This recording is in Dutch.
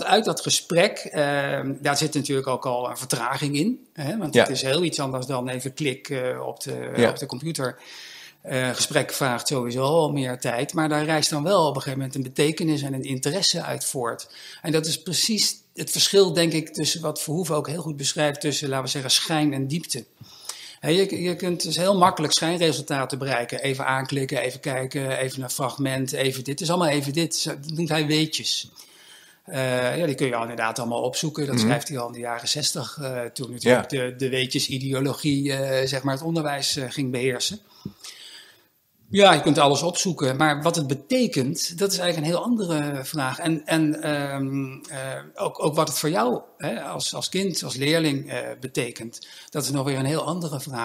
uit dat gesprek, ehm, daar zit natuurlijk ook al een vertraging in. Hè? Want Ja. het is heel iets anders dan even klik eh, op, de, Ja. op de computer. Eh, gesprek vraagt sowieso al meer tijd, maar daar rijst dan wel op een gegeven moment een betekenis en een interesse uit voort. En dat is precies het verschil, denk ik, tussen wat Verhoeven ook heel goed beschrijft tussen, laten we zeggen, schijn en diepte. Je, je kunt dus heel makkelijk schijnresultaten bereiken. Even aanklikken, even kijken, even een fragment, even dit. Het is allemaal even dit. Dat noemt hij weetjes. Eh, ja, die kun je al inderdaad allemaal opzoeken. Dat Mhm. schrijft hij al in de jaren zestig, eh toen natuurlijk de, de weetjesideologie eh, zeg maar het onderwijs ging beheersen. Ja, je kunt alles opzoeken, maar wat het betekent, dat is eigenlijk een heel andere vraag. En, en ehm, eh, ook, ook wat het voor jou hè, als, als kind, als leerling betekent, dat is nog weer een heel andere vraag.